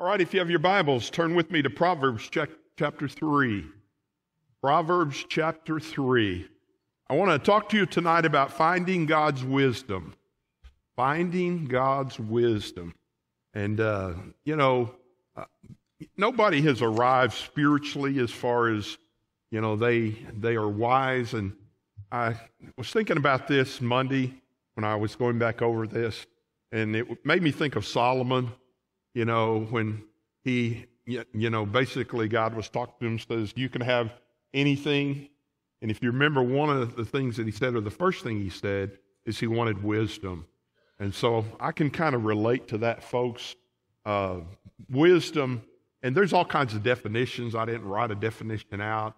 All right, if you have your Bibles, turn with me to Proverbs chapter 3. Proverbs chapter 3. I want to talk to you tonight about finding God's wisdom. Finding God's wisdom. And, uh, you know, uh, nobody has arrived spiritually as far as, you know, they, they are wise. And I was thinking about this Monday when I was going back over this, and it made me think of Solomon you know, when he, you know, basically God was talking to him, says, You can have anything. And if you remember, one of the things that he said, or the first thing he said, is he wanted wisdom. And so I can kind of relate to that, folks. Uh, wisdom, and there's all kinds of definitions. I didn't write a definition out.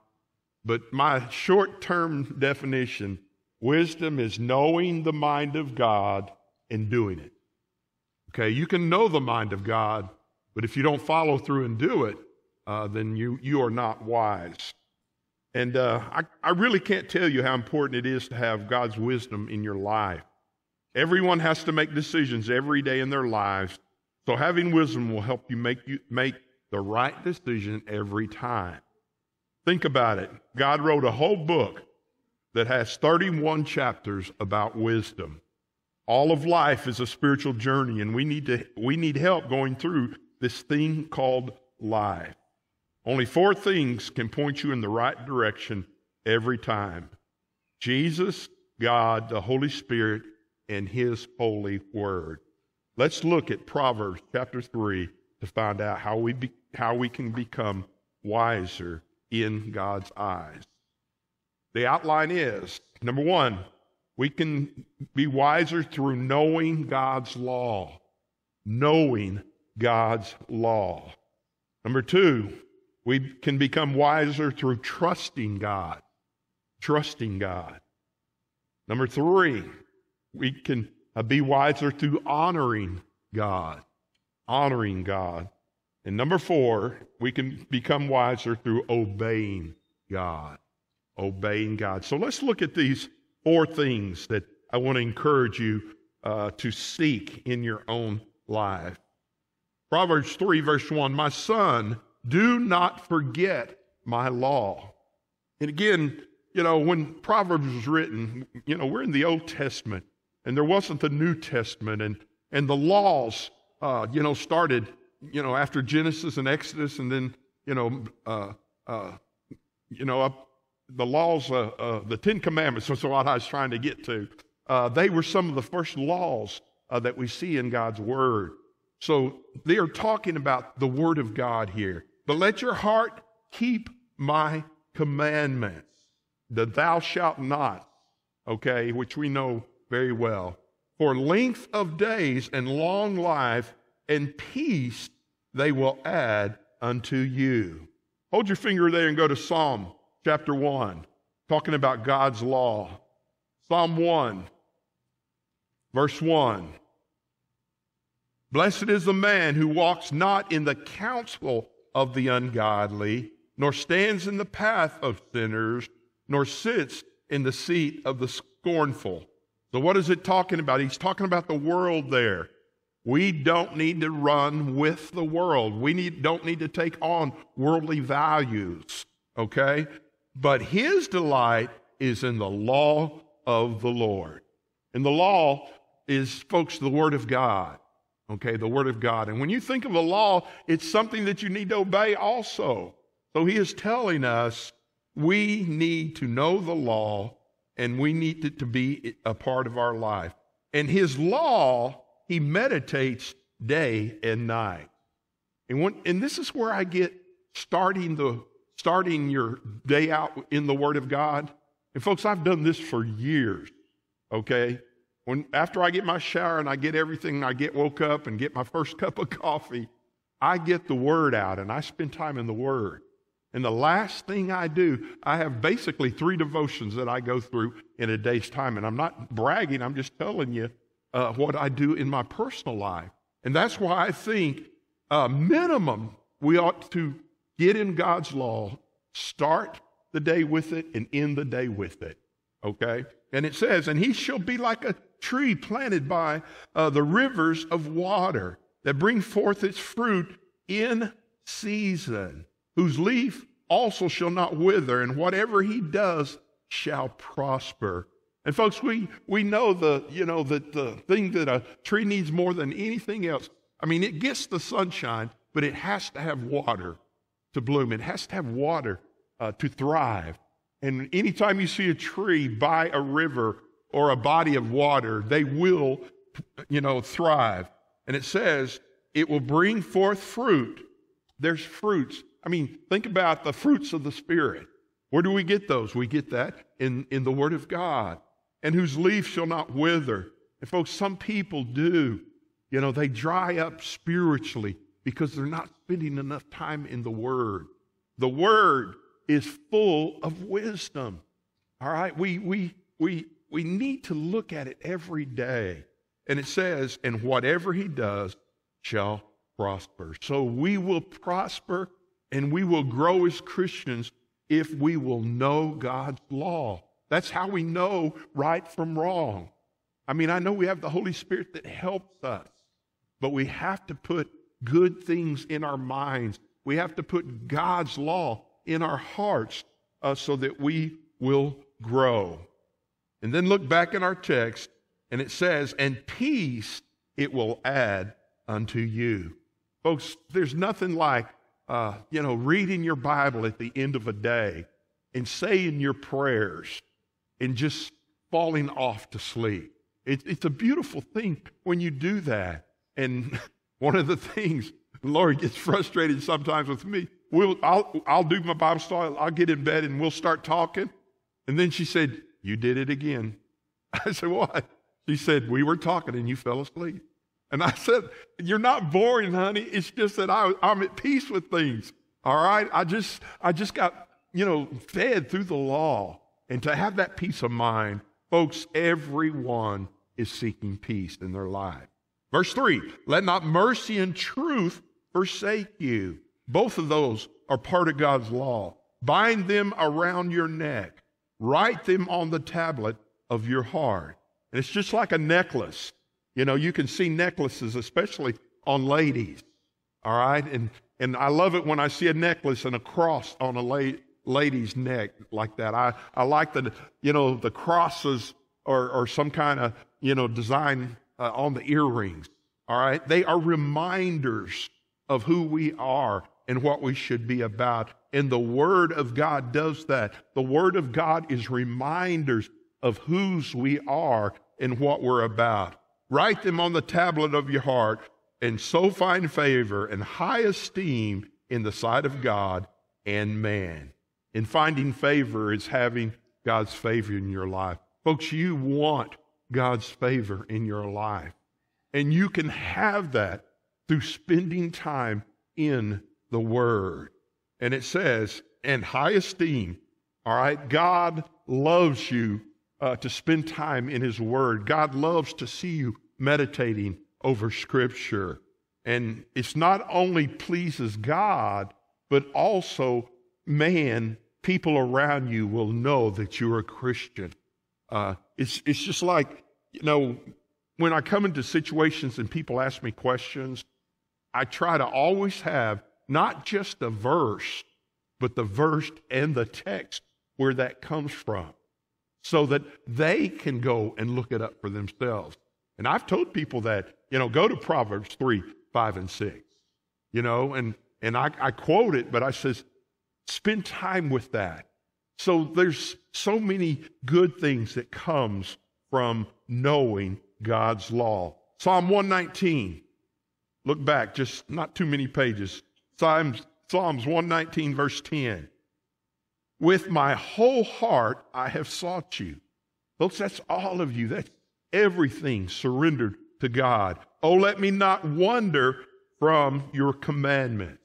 But my short term definition wisdom is knowing the mind of God and doing it. Okay, you can know the mind of God, but if you don't follow through and do it, uh, then you, you are not wise. And uh, I, I really can't tell you how important it is to have God's wisdom in your life. Everyone has to make decisions every day in their lives. So having wisdom will help you make, you make the right decision every time. Think about it. God wrote a whole book that has 31 chapters about wisdom. All of life is a spiritual journey, and we need, to, we need help going through this thing called life. Only four things can point you in the right direction every time Jesus, God, the Holy Spirit, and His holy word. Let's look at Proverbs chapter 3 to find out how we, be, how we can become wiser in God's eyes. The outline is number one, we can be wiser through knowing God's law. Knowing God's law. Number two, we can become wiser through trusting God. Trusting God. Number three, we can uh, be wiser through honoring God. Honoring God. And number four, we can become wiser through obeying God. Obeying God. So let's look at these four things that I want to encourage you uh, to seek in your own life. Proverbs 3, verse 1 My son, do not forget my law. And again, you know, when Proverbs was written, you know, we're in the Old Testament, and there wasn't the New Testament, and, and the laws, uh, you know, started, you know, after Genesis and Exodus, and then, you know, uh, uh, you know, up the laws, uh, uh, the Ten Commandments was what I was trying to get to. Uh, they were some of the first laws uh, that we see in God's Word. So they are talking about the Word of God here. But let your heart keep my commandments, the thou shalt not, okay, which we know very well. For length of days and long life and peace they will add unto you. Hold your finger there and go to Psalm chapter 1, talking about God's law. Psalm 1, verse 1. Blessed is the man who walks not in the counsel of the ungodly, nor stands in the path of sinners, nor sits in the seat of the scornful. So, what is it talking about? He's talking about the world there. We don't need to run with the world. We need, don't need to take on worldly values, okay? But his delight is in the law of the Lord. And the law is, folks, the Word of God. Okay, the Word of God. And when you think of the law, it's something that you need to obey also. So he is telling us we need to know the law and we need it to be a part of our life. And his law, he meditates day and night. And, when, and this is where I get starting the starting your day out in the Word of God. And folks, I've done this for years, okay? When after I get my shower and I get everything, I get woke up and get my first cup of coffee, I get the Word out and I spend time in the Word. And the last thing I do, I have basically three devotions that I go through in a day's time. And I'm not bragging, I'm just telling you uh, what I do in my personal life. And that's why I think, uh, minimum, we ought to Get in God's law, start the day with it, and end the day with it. Okay? And it says, and he shall be like a tree planted by uh, the rivers of water that bring forth its fruit in season, whose leaf also shall not wither, and whatever he does shall prosper. And folks, we, we know the, you know, that the thing that a tree needs more than anything else. I mean, it gets the sunshine, but it has to have water to bloom. It has to have water uh, to thrive. And anytime you see a tree by a river or a body of water, they will, you know, thrive. And it says it will bring forth fruit. There's fruits. I mean, think about the fruits of the Spirit. Where do we get those? We get that in, in the Word of God. And whose leaf shall not wither. And folks, some people do. You know, they dry up spiritually because they're not spending enough time in the Word. The Word is full of wisdom. All right? We, we, we, we need to look at it every day. And it says, and whatever he does shall prosper. So we will prosper and we will grow as Christians if we will know God's law. That's how we know right from wrong. I mean, I know we have the Holy Spirit that helps us, but we have to put good things in our minds. We have to put God's law in our hearts uh, so that we will grow. And then look back in our text, and it says, And peace it will add unto you. Folks, there's nothing like, uh, you know, reading your Bible at the end of a day and saying your prayers and just falling off to sleep. It, it's a beautiful thing when you do that. And one of the things, the Lord gets frustrated sometimes with me. We'll, I'll, I'll do my Bible study. I'll get in bed and we'll start talking. And then she said, You did it again. I said, What? She said, We were talking and you fell asleep. And I said, You're not boring, honey. It's just that I, I'm at peace with things. All right? I just, I just got, you know, fed through the law. And to have that peace of mind, folks, everyone is seeking peace in their life. Verse 3 Let not mercy and truth forsake you. Both of those are part of God's law. Bind them around your neck, write them on the tablet of your heart. And it's just like a necklace. You know, you can see necklaces, especially on ladies. All right. And, and I love it when I see a necklace and a cross on a la- lady's neck like that. I, I like the, you know, the crosses or, or some kind of, you know, design uh, on the earrings. All right. They are reminders of who we are and what we should be about. And the Word of God does that. The Word of God is reminders of whose we are and what we're about. Write them on the tablet of your heart, and so find favor and high esteem in the sight of God and man. In finding favor is having God's favor in your life. Folks, you want God's favor in your life. And you can have that through spending time in the Word. And it says, and high esteem. All right, God loves you uh, to spend time in His Word. God loves to see you meditating over Scripture. And it's not only pleases God, but also man, people around you will know that you're a Christian. Uh, it's, it's just like, you know, when I come into situations and people ask me questions, I try to always have not just a verse, but the verse and the text where that comes from so that they can go and look it up for themselves. And I've told people that, you know, go to Proverbs 3, 5, and 6, you know, and, and I, I quote it, but I says, spend time with that. So there's so many good things that comes from knowing God's law. Psalm 119. Look back, just not too many pages. Psalms, Psalms 119, verse 10. With my whole heart I have sought you. Folks, that's all of you. That's everything surrendered to God. Oh, let me not wander from your commandments.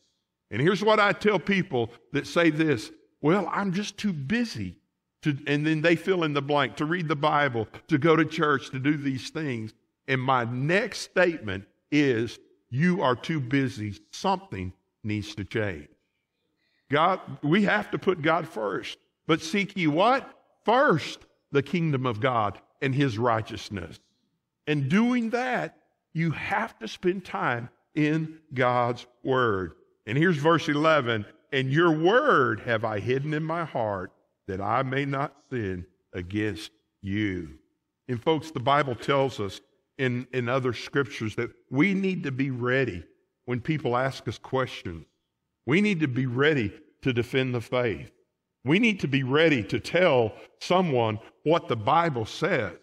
And here's what I tell people that say this well, I'm just too busy to, and then they fill in the blank to read the Bible, to go to church, to do these things. And my next statement is, you are too busy. Something needs to change. God, we have to put God first. But seek ye what? First, the kingdom of God and his righteousness. And doing that, you have to spend time in God's word. And here's verse 11 And your word have I hidden in my heart that I may not sin against you. And folks, the Bible tells us in, in other scriptures that we need to be ready when people ask us questions. We need to be ready to defend the faith. We need to be ready to tell someone what the Bible says.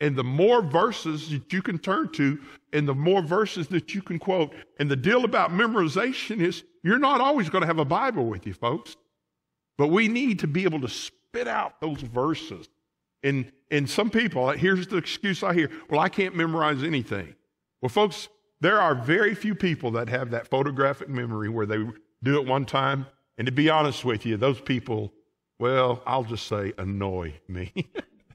And the more verses that you can turn to, and the more verses that you can quote. And the deal about memorization is you're not always going to have a Bible with you, folks. But we need to be able to spit out those verses. And, and some people, here's the excuse I hear well, I can't memorize anything. Well, folks, there are very few people that have that photographic memory where they do it one time. And to be honest with you, those people, well, I'll just say annoy me.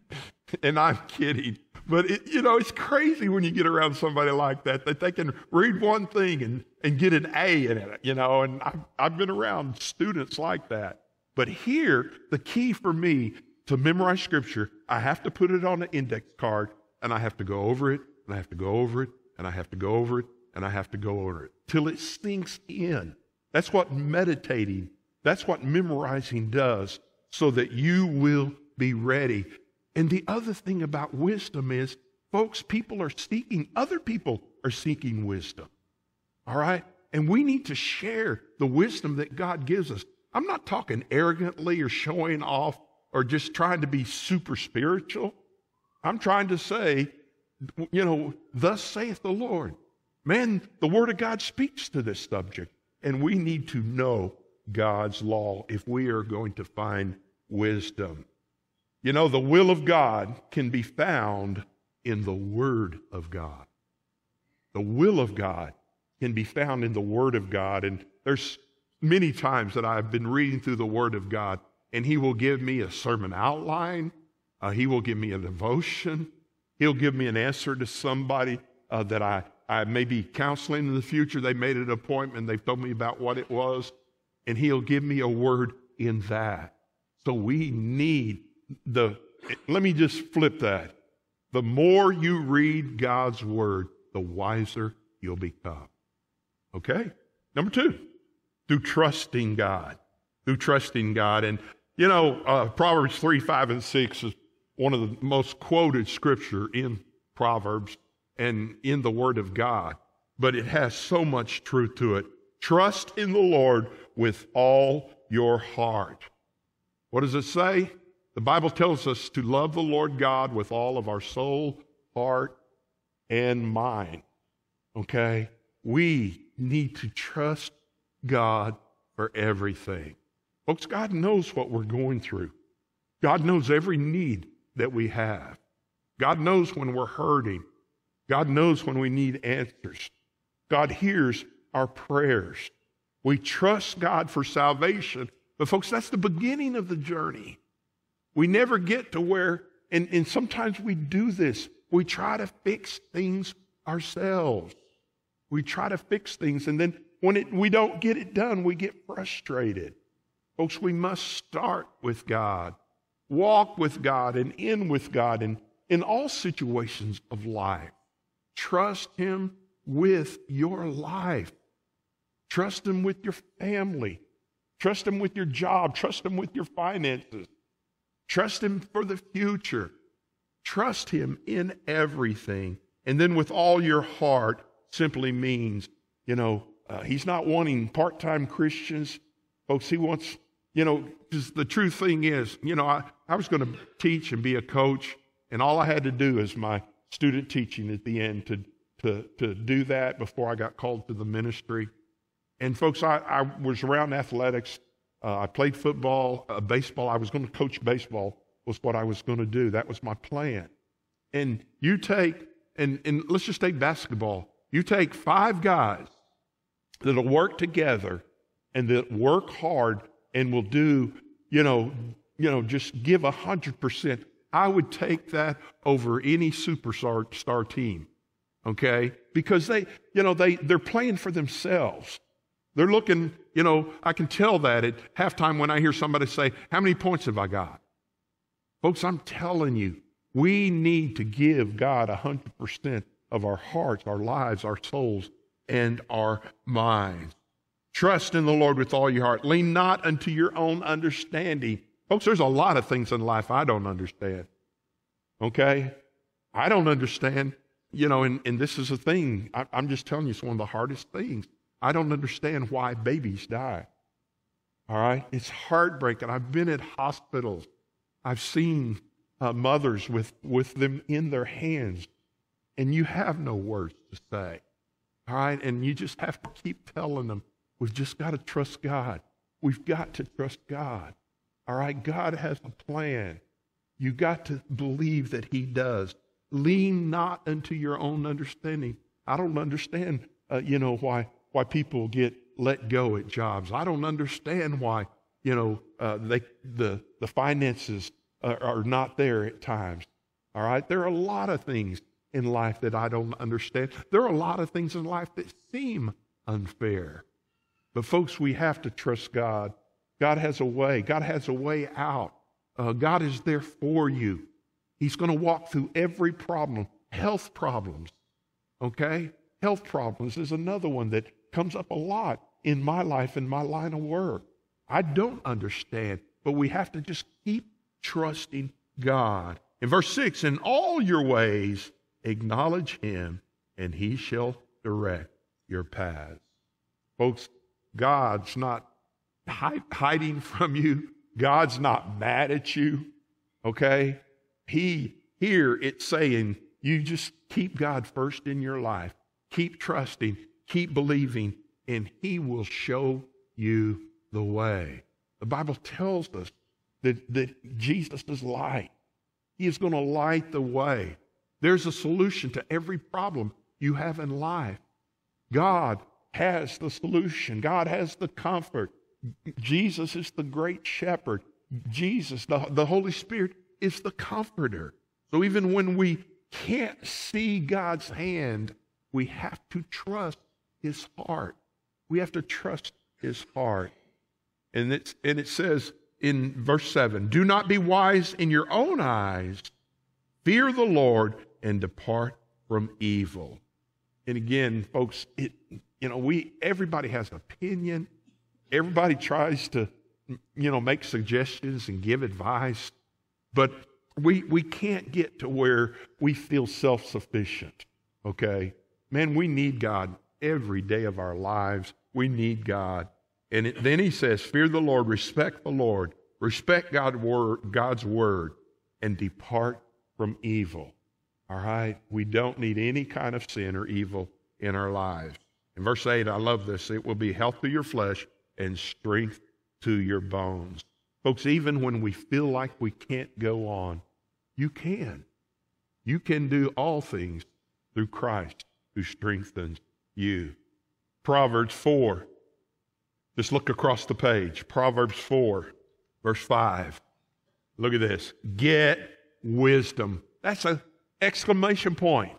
and I'm kidding. But it, you know, it's crazy when you get around somebody like that that they can read one thing and, and get an A in it, you know. And I've, I've been around students like that. But here, the key for me to memorize scripture, I have to put it on an index card and I have to go over it and I have to go over it and I have to go over it and I have to go over it till it sinks in. That's what meditating, that's what memorizing does so that you will be ready and the other thing about wisdom is, folks, people are seeking, other people are seeking wisdom. All right? And we need to share the wisdom that God gives us. I'm not talking arrogantly or showing off or just trying to be super spiritual. I'm trying to say, you know, thus saith the Lord. Man, the Word of God speaks to this subject, and we need to know God's law if we are going to find wisdom. You know, the will of God can be found in the Word of God. The will of God can be found in the Word of God. And there's many times that I've been reading through the Word of God, and He will give me a sermon outline, uh, He will give me a devotion, He'll give me an answer to somebody uh, that I, I may be counseling in the future. They made an appointment, they've told me about what it was, and He'll give me a word in that. So we need the, let me just flip that. The more you read God's word, the wiser you'll become. Okay? Number two, through trusting God. Through trusting God. And, you know, uh, Proverbs 3, 5, and 6 is one of the most quoted scripture in Proverbs and in the Word of God, but it has so much truth to it. Trust in the Lord with all your heart. What does it say? The Bible tells us to love the Lord God with all of our soul, heart, and mind. Okay? We need to trust God for everything. Folks, God knows what we're going through. God knows every need that we have. God knows when we're hurting. God knows when we need answers. God hears our prayers. We trust God for salvation. But, folks, that's the beginning of the journey. We never get to where, and, and sometimes we do this, we try to fix things ourselves. We try to fix things, and then when it, we don't get it done, we get frustrated. Folks, we must start with God, walk with God, and end with God in, in all situations of life. Trust Him with your life. Trust Him with your family. Trust Him with your job. Trust Him with your finances. Trust Him for the future. Trust Him in everything. And then with all your heart simply means, you know, uh, He's not wanting part time Christians. Folks, He wants, you know, because the true thing is, you know, I, I was going to teach and be a coach, and all I had to do is my student teaching at the end to, to, to do that before I got called to the ministry. And folks, I, I was around athletics uh, I played football, uh, baseball. I was going to coach baseball, was what I was going to do. That was my plan. And you take, and, and let's just take basketball. You take five guys that'll work together and that work hard and will do, you know, you know, just give a hundred percent. I would take that over any superstar star team. Okay? Because they, you know, they, they're playing for themselves. They're looking, you know, I can tell that at halftime when I hear somebody say, How many points have I got? Folks, I'm telling you, we need to give God 100% of our hearts, our lives, our souls, and our minds. Trust in the Lord with all your heart. Lean not unto your own understanding. Folks, there's a lot of things in life I don't understand. Okay? I don't understand, you know, and, and this is a thing. I, I'm just telling you, it's one of the hardest things. I don't understand why babies die. All right? It's heartbreaking. I've been at hospitals. I've seen uh, mothers with, with them in their hands, and you have no words to say. All right? And you just have to keep telling them, we've just got to trust God. We've got to trust God. All right? God has a plan. You got to believe that He does. Lean not unto your own understanding. I don't understand, uh, you know, why why people get let go at jobs. I don't understand why, you know, uh, they the the finances are, are not there at times. All right, there are a lot of things in life that I don't understand. There are a lot of things in life that seem unfair. But, folks, we have to trust God. God has a way, God has a way out. Uh, God is there for you. He's going to walk through every problem, health problems. Okay? Health problems is another one that comes up a lot in my life, in my line of work. I don't understand, but we have to just keep trusting God. In verse 6, in all your ways, acknowledge him, and he shall direct your paths. Folks, God's not hiding from you. God's not mad at you. Okay? He, here it's saying, you just keep God first in your life. Keep trusting, keep believing, and He will show you the way. The Bible tells us that, that Jesus is light. He is going to light the way. There's a solution to every problem you have in life. God has the solution, God has the comfort. Jesus is the great shepherd. Jesus, the, the Holy Spirit, is the comforter. So even when we can't see God's hand, we have to trust his heart. We have to trust his heart. And, it's, and it says in verse 7 Do not be wise in your own eyes, fear the Lord, and depart from evil. And again, folks, it, you know, we everybody has opinion. Everybody tries to, you know, make suggestions and give advice. But we, we can't get to where we feel self sufficient, okay? Man, we need God every day of our lives. We need God. And it, then he says, Fear the Lord, respect the Lord, respect God God's word, and depart from evil. All right? We don't need any kind of sin or evil in our lives. In verse 8, I love this. It will be health to your flesh and strength to your bones. Folks, even when we feel like we can't go on, you can. You can do all things through Christ who strengthens you. Proverbs 4. Just look across the page. Proverbs 4, verse 5. Look at this. Get wisdom. That's an exclamation point.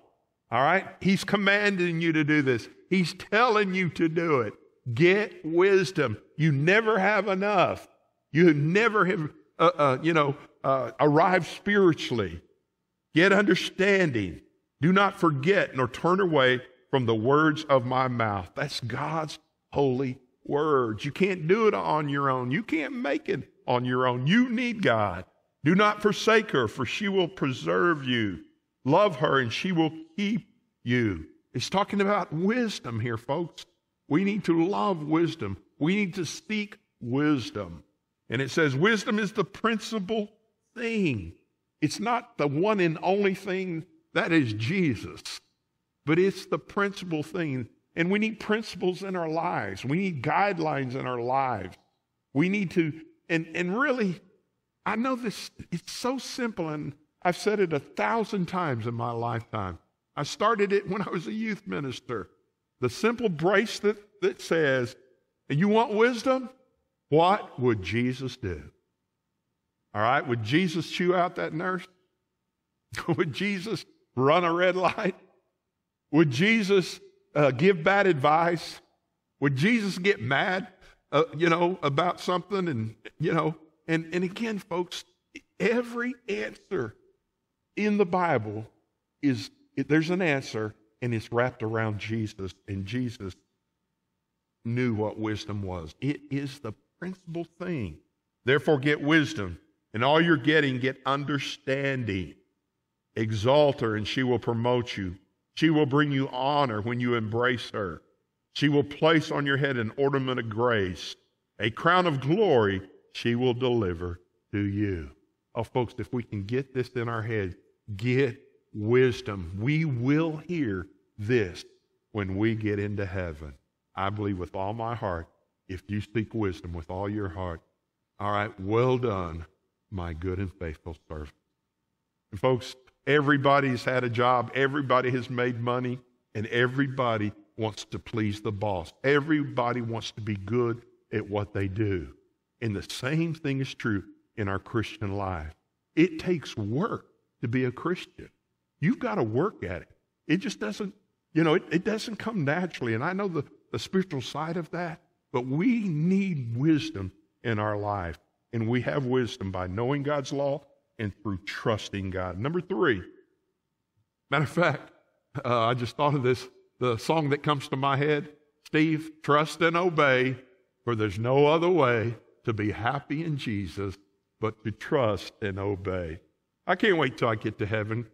All right? He's commanding you to do this. He's telling you to do it. Get wisdom. You never have enough. You never have, uh, uh, you know, uh, arrived spiritually. Get understanding. Do not forget nor turn away from the words of my mouth. That's God's holy words. You can't do it on your own. You can't make it on your own. You need God. Do not forsake her, for she will preserve you. Love her, and she will keep you. It's talking about wisdom here, folks. We need to love wisdom. We need to seek wisdom. And it says, wisdom is the principal thing. It's not the one and only thing that is Jesus, but it's the principal thing. And we need principles in our lives. We need guidelines in our lives. We need to, and, and really, I know this, it's so simple, and I've said it a thousand times in my lifetime. I started it when I was a youth minister. The simple bracelet that says, You want wisdom? What would Jesus do? All right, would Jesus chew out that nurse? would Jesus run a red light? Would Jesus uh, give bad advice? Would Jesus get mad, uh, you know, about something? And, you know, and, and again, folks, every answer in the Bible is, there's an answer and it's wrapped around Jesus, and Jesus knew what wisdom was. It is the principal thing. Therefore, get wisdom. And all you're getting, get understanding. Exalt her, and she will promote you. She will bring you honor when you embrace her. She will place on your head an ornament of grace, a crown of glory she will deliver to you. Oh, folks, if we can get this in our head, get wisdom. We will hear this when we get into heaven. I believe with all my heart, if you seek wisdom with all your heart, all right, well done, my good and faithful servant. And folks, everybody's had a job, everybody has made money, and everybody wants to please the boss. Everybody wants to be good at what they do. And the same thing is true in our Christian life. It takes work to be a Christian. You've got to work at it. It just doesn't, you know, it, it doesn't come naturally. And I know the, the spiritual side of that, but we need wisdom in our life. And we have wisdom by knowing God's law and through trusting God. Number three, matter of fact, uh, I just thought of this. The song that comes to my head Steve, trust and obey, for there's no other way to be happy in Jesus but to trust and obey. I can't wait till I get to heaven.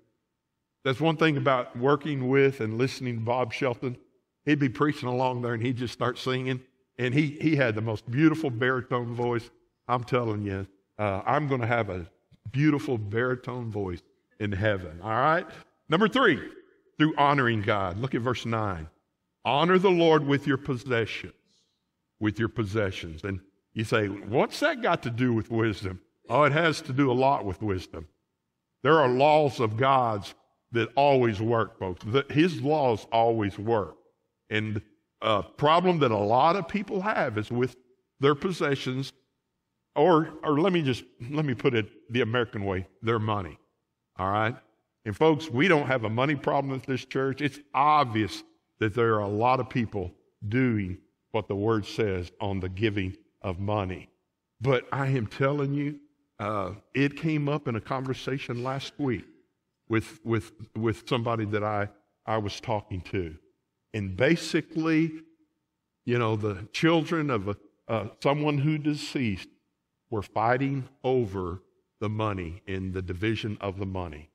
That's one thing about working with and listening to Bob Shelton. He'd be preaching along there and he'd just start singing. And he, he had the most beautiful baritone voice. I'm telling you, uh, I'm going to have a beautiful baritone voice in heaven. All right? Number three, through honoring God. Look at verse 9. Honor the Lord with your possessions. With your possessions. And you say, what's that got to do with wisdom? Oh, it has to do a lot with wisdom. There are laws of God's that always work, folks. The, his laws always work. And a problem that a lot of people have is with their possessions, or, or let me just, let me put it the American way, their money. All right? And folks, we don't have a money problem at this church. It's obvious that there are a lot of people doing what the word says on the giving of money. But I am telling you, uh, it came up in a conversation last week with, with, with somebody that I, I was talking to. And basically, you know, the children of a, uh, someone who deceased were fighting over the money and the division of the money.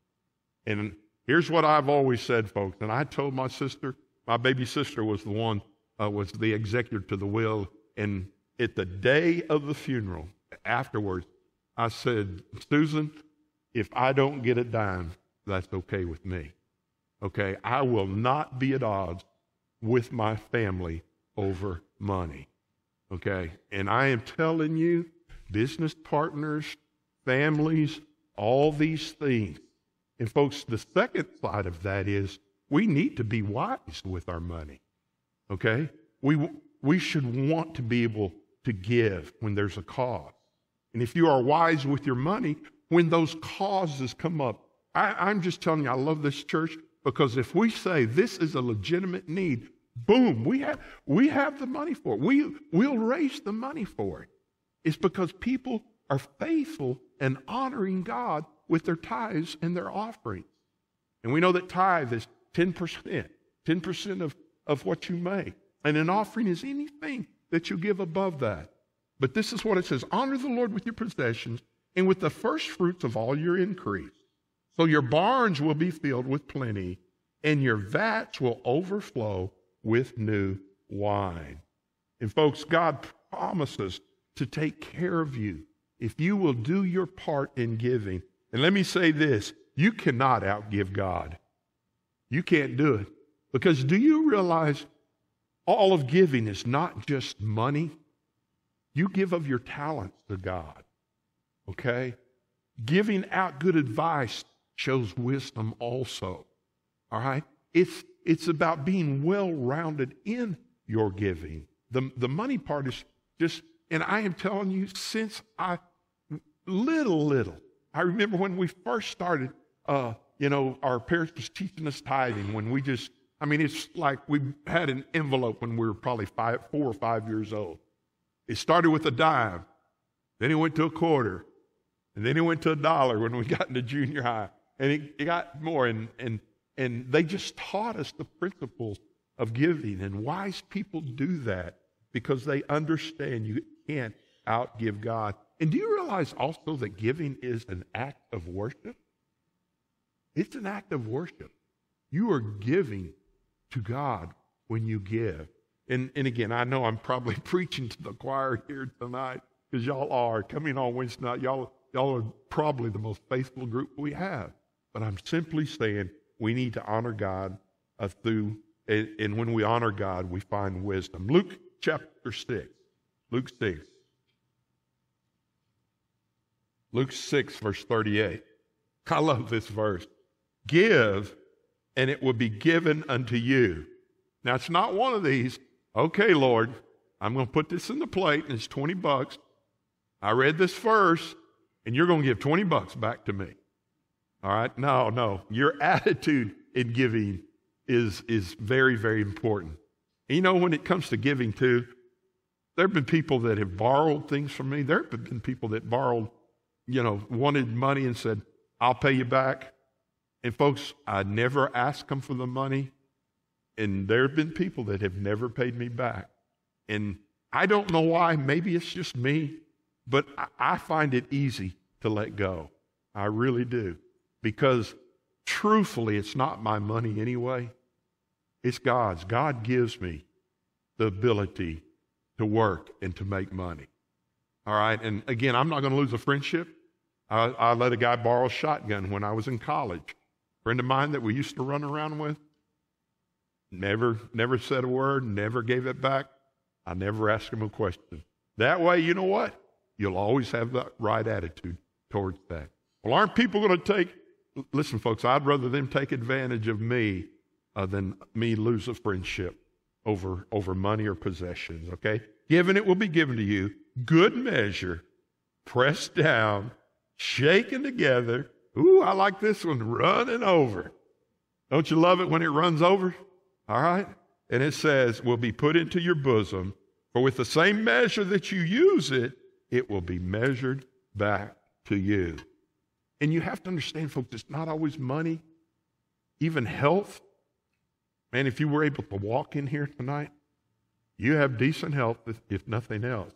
And here's what I've always said, folks. And I told my sister, my baby sister was the one, uh, was the executor to the will. And at the day of the funeral, afterwards, I said, Susan, if I don't get a dime, that's okay with me. Okay? I will not be at odds with my family over money. Okay? And I am telling you, business partners, families, all these things. And folks, the second side of that is we need to be wise with our money. Okay? We, we should want to be able to give when there's a cause. And if you are wise with your money, when those causes come up, I, am just telling you, I love this church because if we say this is a legitimate need, boom, we have, we have the money for it. We, we'll raise the money for it. It's because people are faithful and honoring God with their tithes and their offerings. And we know that tithe is 10%, 10% of, of what you make. And an offering is anything that you give above that. But this is what it says honor the Lord with your possessions and with the first fruits of all your increase. So your barns will be filled with plenty, and your vats will overflow with new wine. And folks, God promises to take care of you if you will do your part in giving. And let me say this you cannot outgive God. You can't do it. Because do you realize all of giving is not just money? You give of your talents to God. Okay? Giving out good advice shows wisdom also. All right? It's, it's about being well rounded in your giving. The, the money part is just, and I am telling you, since I, little, little, I remember when we first started, uh, you know, our parents was teaching us tithing when we just, I mean, it's like we had an envelope when we were probably five, four or five years old. It started with a dime, then it went to a quarter, and then it went to a dollar when we got into junior high, and it, it got more. And, and, and they just taught us the principles of giving, and wise people do that. because they understand you can't outgive God. And do you realize also that giving is an act of worship? It's an act of worship. You are giving to God when you give. And, and again, I know I'm probably preaching to the choir here tonight because y'all are coming on Wednesday night. Y'all, y'all are probably the most faithful group we have. But I'm simply saying we need to honor God uh, through, and, and when we honor God, we find wisdom. Luke chapter 6. Luke 6. Luke 6, verse 38. I love this verse. Give, and it will be given unto you. Now, it's not one of these, okay, Lord, I'm going to put this in the plate, and it's 20 bucks. I read this verse, and you're going to give 20 bucks back to me. All right? No, no. Your attitude in giving is, is very, very important. And you know, when it comes to giving, too, there have been people that have borrowed things from me. There have been people that borrowed, you know, wanted money and said, I'll pay you back. And folks, I never ask them for the money. And there have been people that have never paid me back. And I don't know why. Maybe it's just me. But I find it easy to let go. I really do. Because truthfully, it's not my money anyway. It's God's. God gives me the ability to work and to make money. All right. And again, I'm not going to lose a friendship. I, I, let a guy borrow a shotgun when I was in college. A friend of mine that we used to run around with. Never, never said a word, never gave it back. I never asked him a question. That way, you know what? You'll always have the right attitude towards that. Well, aren't people going to take, listen, folks, I'd rather them take advantage of me uh, than me lose a friendship over, over money or possessions, okay? Given it will be given to you, good measure, pressed down, shaken together. Ooh, I like this one, running over. Don't you love it when it runs over? All right? And it says, will be put into your bosom, for with the same measure that you use it, it will be measured back to you. And you have to understand, folks, it's not always money, even health. Man, if you were able to walk in here tonight, you have decent health, if, if nothing else.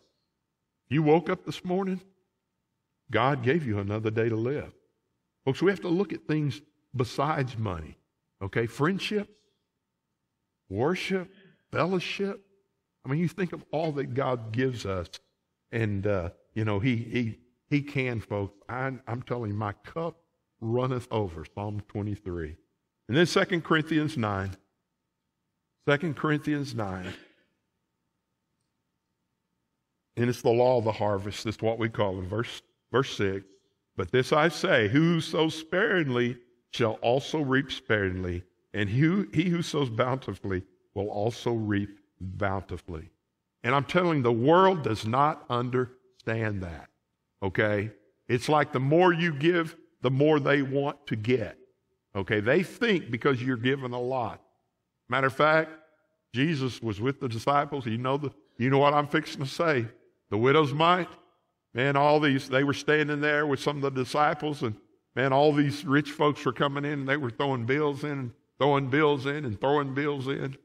You woke up this morning, God gave you another day to live. Folks, we have to look at things besides money. Okay? Friendship, worship, fellowship. I mean, you think of all that God gives us and, uh, you know, he, he, he can, folks. I, I'm telling you, my cup runneth over, Psalm 23. And then 2 Corinthians 9. 2 Corinthians 9. And it's the law of the harvest. That's what we call it. Verse, verse 6. But this I say, who sows sparingly shall also reap sparingly, and he, he who sows bountifully will also reap bountifully. And I'm telling the world does not understand that. Okay? It's like the more you give, the more they want to get. Okay? They think because you're giving a lot. Matter of fact, Jesus was with the disciples. You know the you know what I'm fixing to say. The widow's mite. Man, all these they were standing there with some of the disciples, and man, all these rich folks were coming in and they were throwing bills in and throwing bills in and throwing bills in.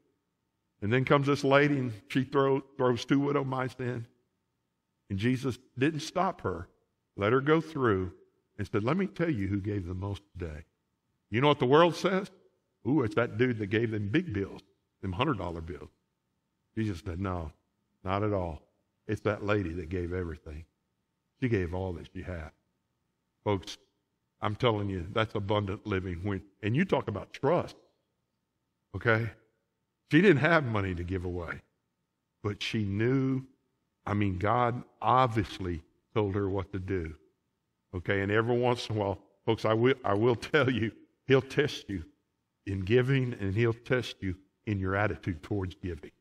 And then comes this lady and she throw, throws two widow mice in. And Jesus didn't stop her, let her go through, and said, Let me tell you who gave the most today. You know what the world says? Ooh, it's that dude that gave them big bills, them $100 bills. Jesus said, No, not at all. It's that lady that gave everything. She gave all that she had. Folks, I'm telling you, that's abundant living. When, and you talk about trust, okay? She didn't have money to give away, but she knew. I mean, God obviously told her what to do. Okay, and every once in a while, folks, I will, I will tell you, He'll test you in giving and He'll test you in your attitude towards giving.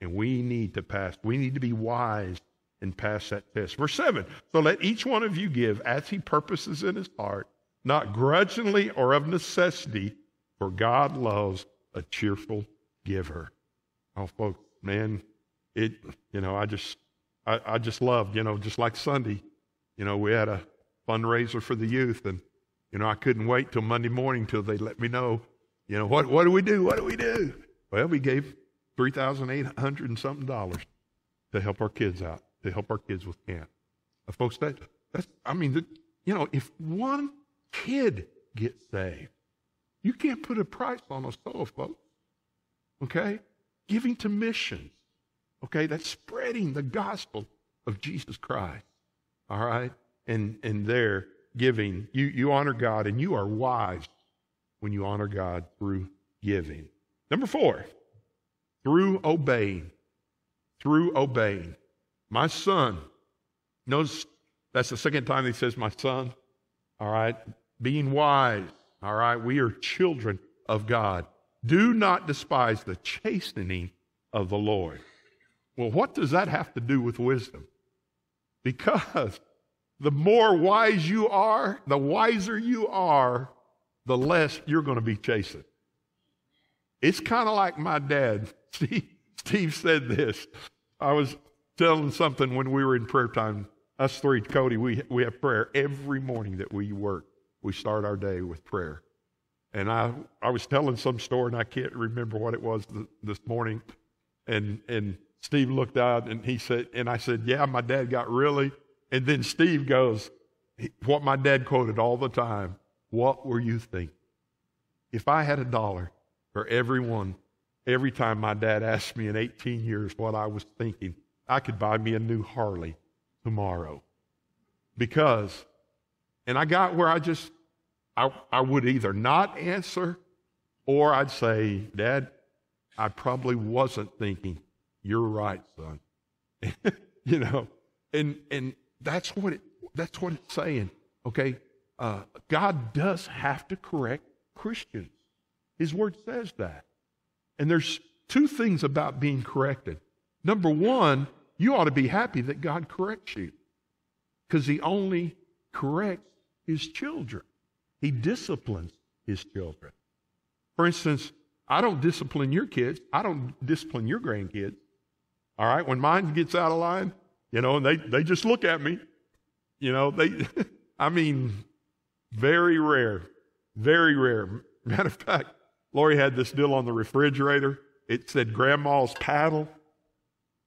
And we need to pass, we need to be wise and pass that test. Verse 7 So let each one of you give as he purposes in his heart, not grudgingly or of necessity, for God loves a cheerful giver. Oh, folks, man, it, you know, I just, I, I just loved, you know, just like Sunday, you know, we had a fundraiser for the youth and, you know, I couldn't wait till Monday morning till they let me know, you know, what, what do we do? What do we do? Well, we gave 3,800 and something dollars. to help our kids out, to help our kids with camp. Uh, folks, that, that's, I mean, the, you know, if one kid gets saved, you can't put a price on a soul, folks. Okay? Giving to missions. Okay? That's spreading the gospel of Jesus Christ. All right? And, and there, giving, you, you honor God and you are wise when you honor God through giving. Number four, through obeying. Through obeying. My son, knows that's the second time he says, my son. All right. Being wise. All right. We are children of God. Do not despise the chastening of the Lord. Well, what does that have to do with wisdom? Because the more wise you are, the wiser you are, the less you're going to be chasing. It's kind of like my dad. Steve, Steve said this. I was telling something when we were in prayer time. Us three, Cody, we, we have prayer every morning that we work. We start our day with prayer. And I, I was telling some story, and I can't remember what it was th- this morning. And, and Steve looked out, and he said, and I said, yeah, my dad got really. And then Steve goes, what my dad quoted all the time, what were you thinking? If I had a dollar for everyone, every time my dad asked me in 18 years what I was thinking, I could buy me a new Harley tomorrow. Because, and I got where I just I, I would either not answer or I'd say, Dad, I probably wasn't thinking, you're right, son. you know, and, and that's what it, that's what it's saying. Okay. Uh, God does have to correct Christians. His word says that. And there's two things about being corrected. Number one, you ought to be happy that God corrects you because he only corrects his children. He disciplines his children. For instance, I don't discipline your kids. I don't discipline your grandkids. All right, when mine gets out of line, you know, and they, they just look at me. You know, they, I mean, very rare, very rare. Matter of fact, Lori had this deal on the refrigerator. It said Grandma's paddle,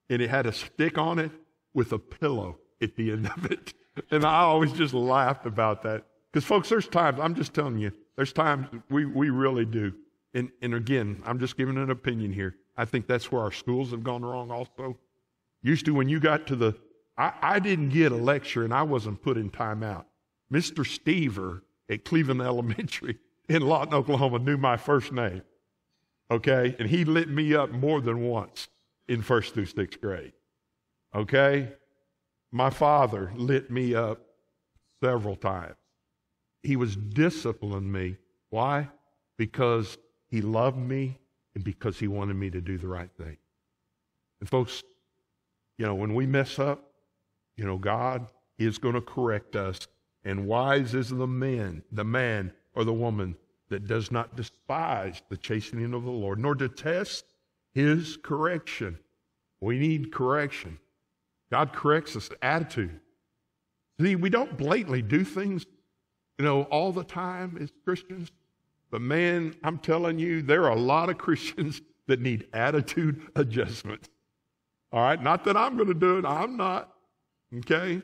and it had a stick on it with a pillow at the end of it. And I always just laughed about that. Because, folks, there's times, I'm just telling you, there's times we, we really do. And, and again, I'm just giving an opinion here. I think that's where our schools have gone wrong also. Used to, when you got to the, I, I didn't get a lecture and I wasn't put in timeout. Mr. Stever at Cleveland Elementary in Lawton, Oklahoma knew my first name. Okay? And he lit me up more than once in first through sixth grade. Okay? My father lit me up several times. He was disciplining me. Why? Because he loved me and because he wanted me to do the right thing. And folks, you know, when we mess up, you know, God is going to correct us. And wise is the man, the man or the woman that does not despise the chastening of the Lord, nor detest his correction. We need correction. God corrects us attitude. See, we don't blatantly do things you know, all the time as Christians. But man, I'm telling you, there are a lot of Christians that need attitude adjustment. All right, not that I'm going to do it. I'm not. Okay,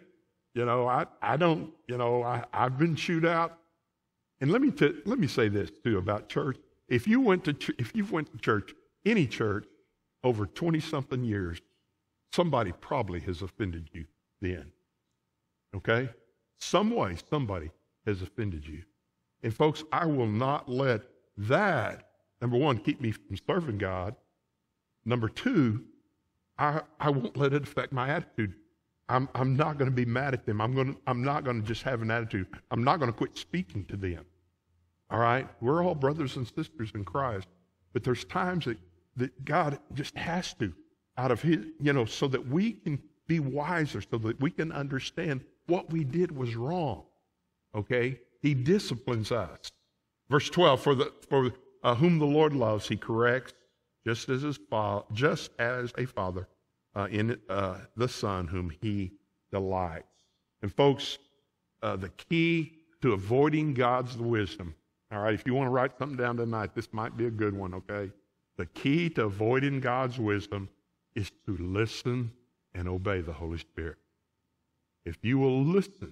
you know, I I don't. You know, I I've been chewed out. And let me t- let me say this too about church. If you went to ch- if you went to church, any church, over twenty something years, somebody probably has offended you then. Okay, some way somebody has offended you. And folks, I will not let that, number one, keep me from serving God. Number two, I, I won't let it affect my attitude. I'm, I'm not going to be mad at them. I'm, going to, I'm not going to just have an attitude. I'm not going to quit speaking to them. All right? We're all brothers and sisters in Christ. But there's times that, that God just has to, out of His, you know, so that we can be wiser, so that we can understand what we did was wrong. Okay? He disciplines us. Verse 12, for, the, for uh, whom the Lord loves, he corrects, just as, his fa- just as a father uh, in uh, the son whom he delights. And folks, uh, the key to avoiding God's wisdom, all right, if you want to write something down tonight, this might be a good one, okay? The key to avoiding God's wisdom is to listen and obey the Holy Spirit. If you will listen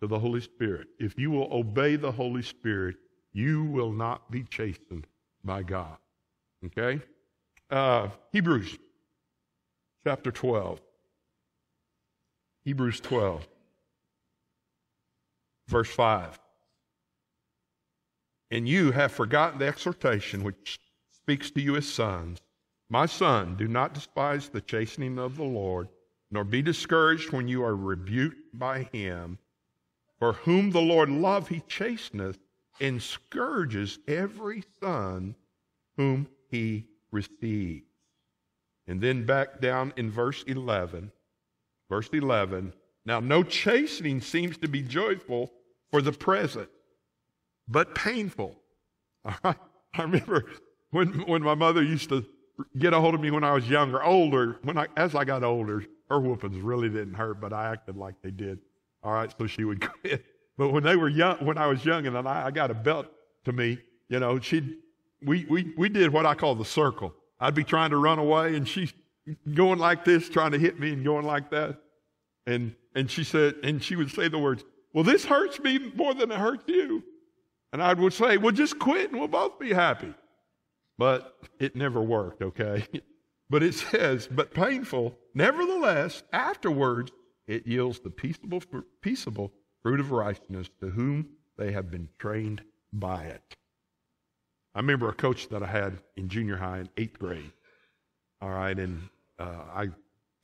to the Holy Spirit, if you will obey the Holy Spirit, you will not be chastened by God. Okay? Uh, Hebrews chapter 12. Hebrews 12, verse 5. And you have forgotten the exhortation which speaks to you as sons. My son, do not despise the chastening of the Lord, nor be discouraged when you are rebuked by him. For whom the Lord love, he chasteneth and scourges every son whom he receives. And then back down in verse 11. Verse 11. Now, no chastening seems to be joyful for the present, but painful. All right. I remember when, when my mother used to get a hold of me when I was younger, older, when I, as I got older, her whoopings really didn't hurt, but I acted like they did. All right, so she would quit. But when they were young, when I was young and I, I got a belt to me, you know, she, we, we, we did what I call the circle. I'd be trying to run away and she's going like this, trying to hit me and going like that. And, and she said, and she would say the words, well, this hurts me more than it hurts you. And I would say, well, just quit and we'll both be happy. But it never worked, okay? but it says, but painful, nevertheless, afterwards, it yields the peaceable, peaceable fruit of righteousness to whom they have been trained by it. I remember a coach that I had in junior high in eighth grade. All right, and uh, I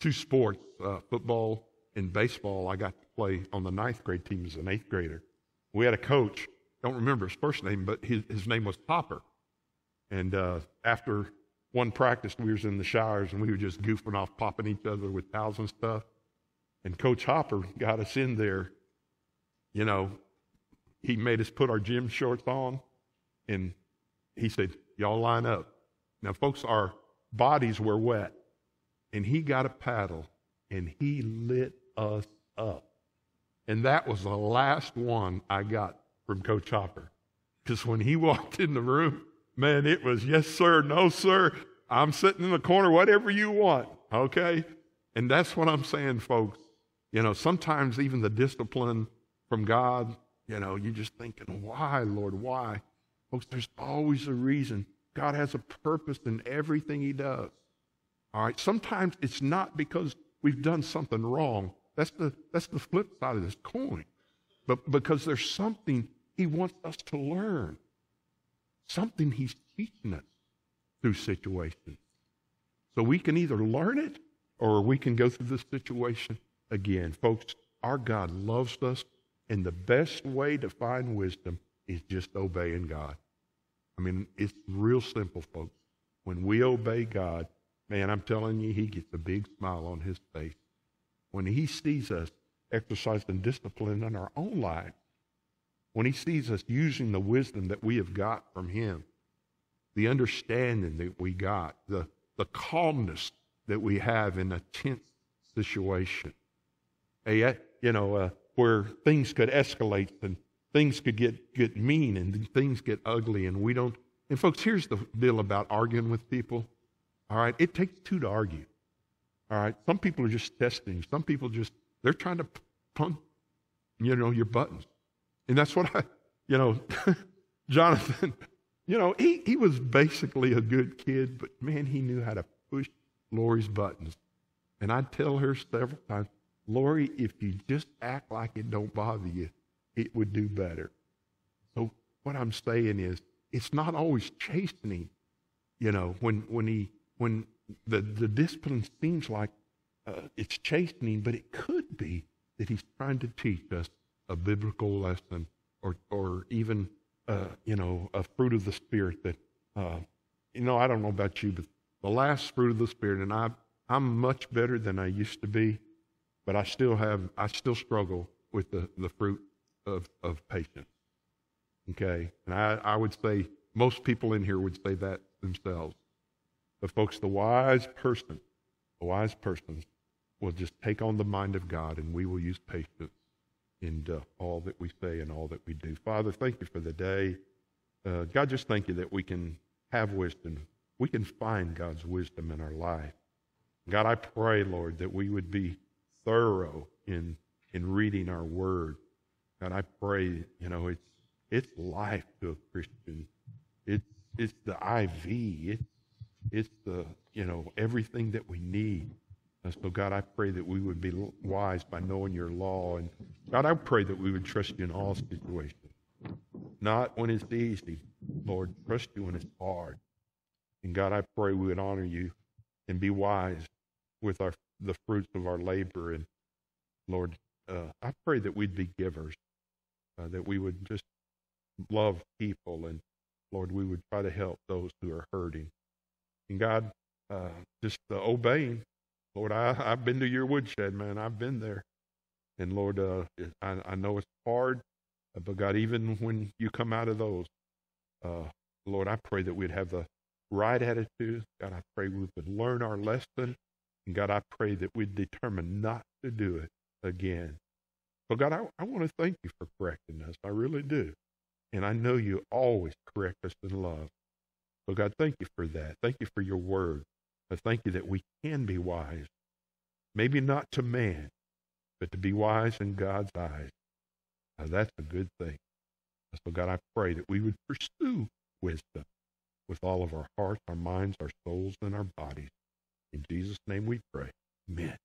two sports, uh, football and baseball. I got to play on the ninth grade team as an eighth grader. We had a coach. Don't remember his first name, but his, his name was Hopper. And uh, after one practice, we was in the showers and we were just goofing off, popping each other with towels and stuff. And Coach Hopper got us in there you know, he made us put our gym shorts on, and he said, Y'all line up. Now, folks, our bodies were wet, and he got a paddle, and he lit us up. And that was the last one I got from Coach Hopper. Because when he walked in the room, man, it was yes, sir, no, sir. I'm sitting in the corner, whatever you want. Okay? And that's what I'm saying, folks. You know, sometimes even the discipline from God, you know, you're just thinking, why, Lord, why? Folks, there's always a reason. God has a purpose in everything He does. All right, sometimes it's not because we've done something wrong. That's the, that's the flip side of this coin. But because there's something He wants us to learn, something He's teaching us through situations. So we can either learn it or we can go through the situation again. Folks, our God loves us and the best way to find wisdom is just obeying God. I mean, it's real simple, folks. When we obey God, man, I'm telling you, He gets a big smile on His face. When He sees us exercising discipline in our own lives, when He sees us using the wisdom that we have got from Him, the understanding that we got, the, the calmness that we have in a tense situation. Hey, you know, uh, where things could escalate and things could get, get mean and things get ugly and we don't. And folks, here's the deal about arguing with people. All right, it takes two to argue. All right, some people are just testing. Some people just they're trying to pump, you know, your buttons, and that's what I, you know, Jonathan. You know, he, he was basically a good kid, but man, he knew how to push Lori's buttons. And I'd tell her several times, Lori, if you just act like it don't bother you, it would do better. So what I'm saying is, it's not always chastening. You know, when when he when the the discipline seems like uh, it's chastening, but it could be that he's trying to teach us a biblical lesson, or or even uh, you know a fruit of the spirit that uh, you know I don't know about you, but the last fruit of the spirit, and I I'm much better than I used to be but I still have, I still struggle with the, the fruit of, of patience. Okay? And I, I would say most people in here would say that themselves. But folks, the wise person, the wise person will just take on the mind of God and we will use patience in uh, all that we say and all that we do. Father, thank you for the day. Uh, God, just thank you that we can have wisdom. We can find God's wisdom in our life. God, I pray, Lord, that we would be thorough in in reading our word. God, I pray, you know, it's it's life to a Christian. It's it's the IV. It's it's the you know everything that we need. And so, God, I pray that we would be wise by knowing your law. And God, I pray that we would trust you in all situations. Not when it's easy, Lord. Trust you when it's hard. And God, I pray we would honor you and be wise with our the fruits of our labor. And Lord, uh, I pray that we'd be givers, uh, that we would just love people, and Lord, we would try to help those who are hurting. And God, uh, just uh, obeying. Lord, I, I've been to your woodshed, man. I've been there. And Lord, uh, I, I know it's hard, but God, even when you come out of those, uh, Lord, I pray that we'd have the right attitude. God, I pray we would learn our lesson. And God, I pray that we'd determine not to do it again. So, God, I, I want to thank you for correcting us. I really do. And I know you always correct us in love. So, God, thank you for that. Thank you for your word. But thank you that we can be wise. Maybe not to man, but to be wise in God's eyes. Now, that's a good thing. So, God, I pray that we would pursue wisdom with all of our hearts, our minds, our souls, and our bodies. In Jesus' name we pray. Amen.